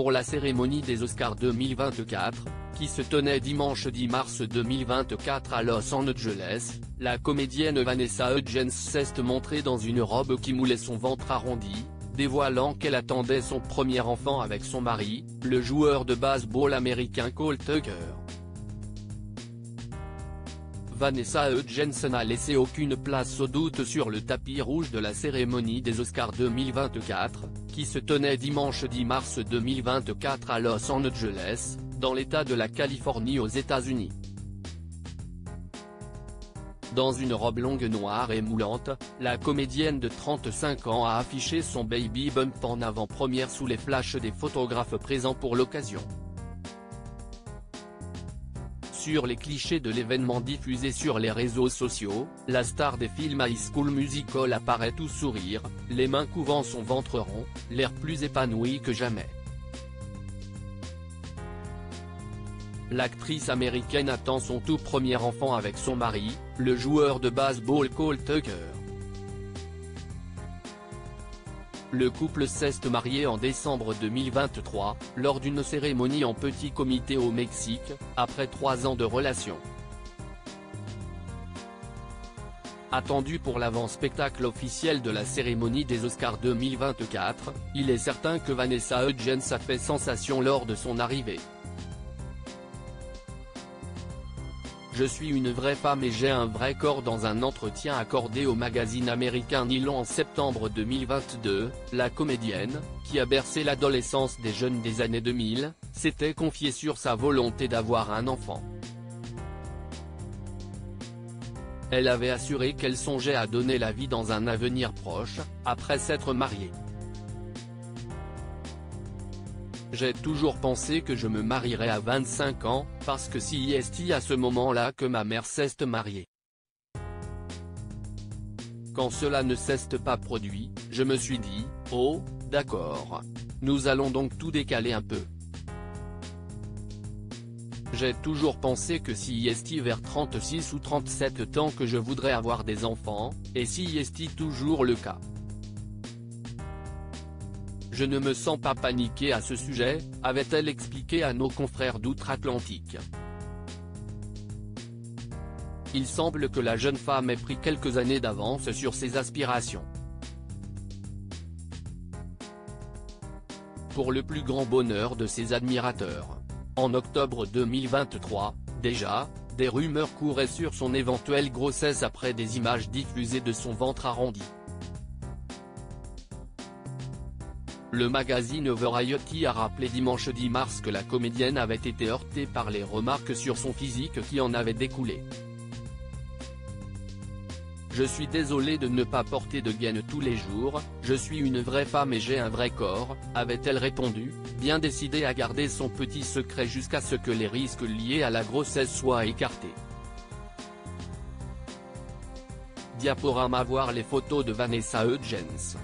pour la cérémonie des Oscars 2024, qui se tenait dimanche 10 mars 2024 à Los Angeles, la comédienne Vanessa Hudgens s'est montrée dans une robe qui moulait son ventre arrondi, dévoilant qu'elle attendait son premier enfant avec son mari, le joueur de baseball américain Cole Tucker. Vanessa Hudgens n'a laissé aucune place au doute sur le tapis rouge de la cérémonie des Oscars 2024, qui se tenait dimanche 10 mars 2024 à Los Angeles, dans l'état de la Californie aux États-Unis. Dans une robe longue noire et moulante, la comédienne de 35 ans a affiché son baby bump en avant-première sous les flashs des photographes présents pour l'occasion. Sur les clichés de l'événement diffusé sur les réseaux sociaux, la star des films High School Musical apparaît tout sourire, les mains couvrant son ventre rond, l'air plus épanoui que jamais. L'actrice américaine attend son tout premier enfant avec son mari, le joueur de baseball Cole Tucker. Le couple s'est marié en décembre 2023, lors d'une cérémonie en petit comité au Mexique, après trois ans de relation. Attendu pour l'avant-spectacle officiel de la cérémonie des Oscars 2024, il est certain que Vanessa Hudgens a fait sensation lors de son arrivée. Je suis une vraie femme et j'ai un vrai corps dans un entretien accordé au magazine américain Nylon en septembre 2022, la comédienne, qui a bercé l'adolescence des jeunes des années 2000, s'était confiée sur sa volonté d'avoir un enfant. Elle avait assuré qu'elle songeait à donner la vie dans un avenir proche, après s'être mariée. J'ai toujours pensé que je me marierais à 25 ans, parce que si est à ce moment-là que ma mère s'est mariée. Quand cela ne s'est pas produit, je me suis dit, oh, d'accord. Nous allons donc tout décaler un peu. J'ai toujours pensé que si est vers 36 ou 37 ans que je voudrais avoir des enfants, et si est toujours le cas. Je ne me sens pas paniqué à ce sujet, avait-elle expliqué à nos confrères d'outre-Atlantique. Il semble que la jeune femme ait pris quelques années d'avance sur ses aspirations. Pour le plus grand bonheur de ses admirateurs. En octobre 2023, déjà, des rumeurs couraient sur son éventuelle grossesse après des images diffusées de son ventre arrondi. Le magazine Variety a rappelé dimanche 10 mars que la comédienne avait été heurtée par les remarques sur son physique qui en avaient découlé. Je suis désolée de ne pas porter de gaine tous les jours, je suis une vraie femme et j'ai un vrai corps, avait-elle répondu, bien décidée à garder son petit secret jusqu'à ce que les risques liés à la grossesse soient écartés. Diaporama voir les photos de Vanessa Hudgens.